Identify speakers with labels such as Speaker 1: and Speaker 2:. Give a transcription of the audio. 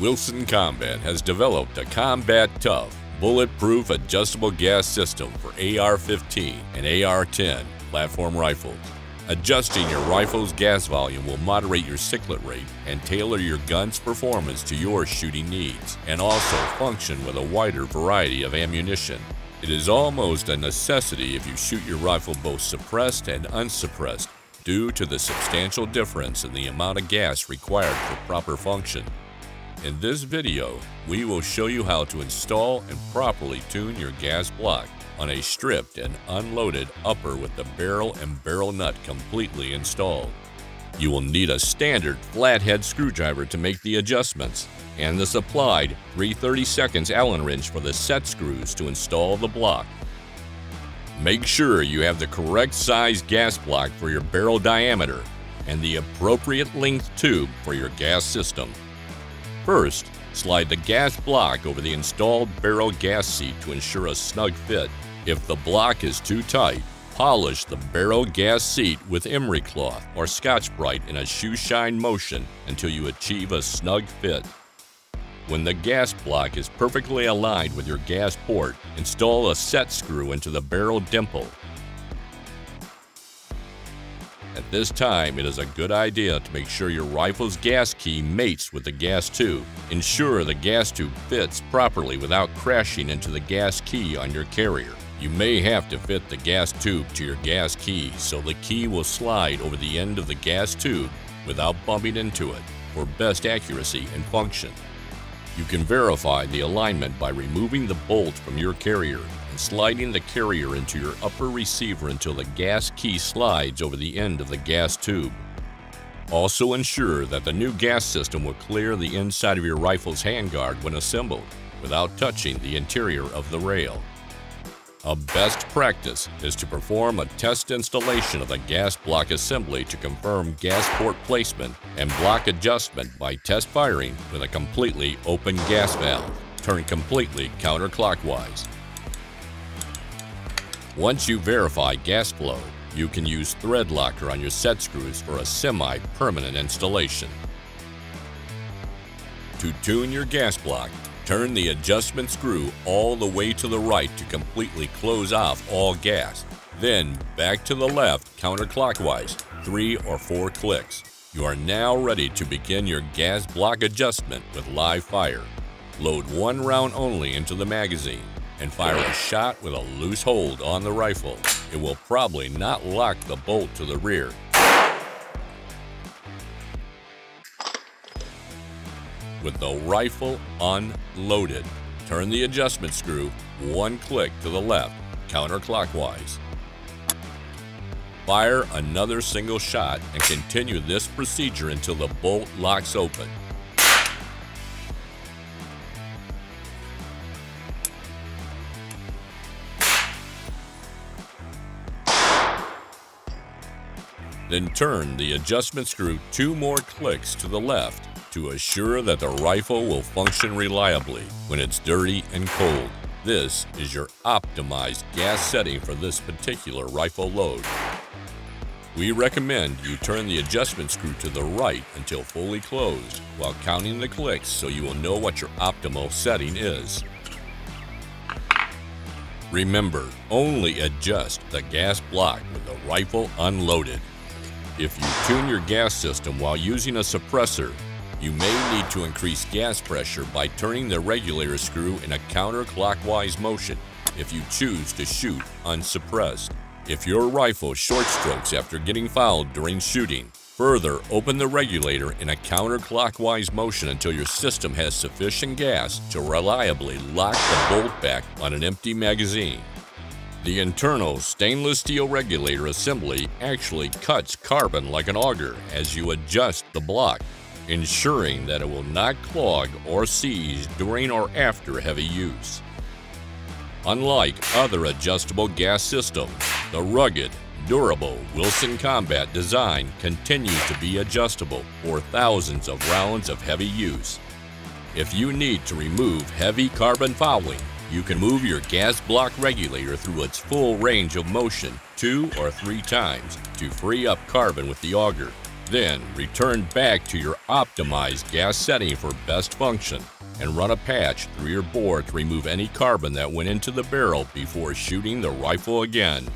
Speaker 1: Wilson Combat has developed a Combat Tough, bulletproof adjustable gas system for AR-15 and AR-10 platform rifles. Adjusting your rifle's gas volume will moderate your cyclic rate and tailor your gun's performance to your shooting needs, and also function with a wider variety of ammunition. It is almost a necessity if you shoot your rifle both suppressed and unsuppressed due to the substantial difference in the amount of gas required for proper function. In this video, we will show you how to install and properly tune your gas block on a stripped and unloaded upper with the barrel and barrel nut completely installed. You will need a standard flathead screwdriver to make the adjustments and the supplied 330 seconds Allen wrench for the set screws to install the block. Make sure you have the correct size gas block for your barrel diameter and the appropriate length tube for your gas system. First, slide the gas block over the installed barrel gas seat to ensure a snug fit. If the block is too tight, polish the barrel gas seat with emery cloth or Scotch-Brite in a shoe shine motion until you achieve a snug fit. When the gas block is perfectly aligned with your gas port, install a set screw into the barrel dimple at this time, it is a good idea to make sure your rifle's gas key mates with the gas tube. Ensure the gas tube fits properly without crashing into the gas key on your carrier. You may have to fit the gas tube to your gas key so the key will slide over the end of the gas tube without bumping into it for best accuracy and function. You can verify the alignment by removing the bolt from your carrier sliding the carrier into your upper receiver until the gas key slides over the end of the gas tube. Also ensure that the new gas system will clear the inside of your rifle's handguard when assembled without touching the interior of the rail. A best practice is to perform a test installation of the gas block assembly to confirm gas port placement and block adjustment by test firing with a completely open gas valve, turned completely counterclockwise. Once you verify gas flow, you can use thread locker on your set screws for a semi-permanent installation. To tune your gas block, turn the adjustment screw all the way to the right to completely close off all gas. Then back to the left counterclockwise, three or four clicks. You are now ready to begin your gas block adjustment with live fire. Load one round only into the magazine and fire a shot with a loose hold on the rifle. It will probably not lock the bolt to the rear. With the rifle unloaded, turn the adjustment screw one click to the left, counterclockwise. Fire another single shot and continue this procedure until the bolt locks open. Then turn the adjustment screw two more clicks to the left to assure that the rifle will function reliably when it's dirty and cold. This is your optimized gas setting for this particular rifle load. We recommend you turn the adjustment screw to the right until fully closed while counting the clicks so you will know what your optimal setting is. Remember, only adjust the gas block with the rifle unloaded. If you tune your gas system while using a suppressor, you may need to increase gas pressure by turning the regulator screw in a counterclockwise motion if you choose to shoot unsuppressed. If your rifle short strokes after getting fouled during shooting, further open the regulator in a counterclockwise motion until your system has sufficient gas to reliably lock the bolt back on an empty magazine. The internal stainless steel regulator assembly actually cuts carbon like an auger as you adjust the block, ensuring that it will not clog or seize during or after heavy use. Unlike other adjustable gas systems, the rugged, durable Wilson Combat design continues to be adjustable for thousands of rounds of heavy use. If you need to remove heavy carbon fouling, you can move your gas block regulator through its full range of motion two or three times to free up carbon with the auger. Then return back to your optimized gas setting for best function and run a patch through your bore to remove any carbon that went into the barrel before shooting the rifle again.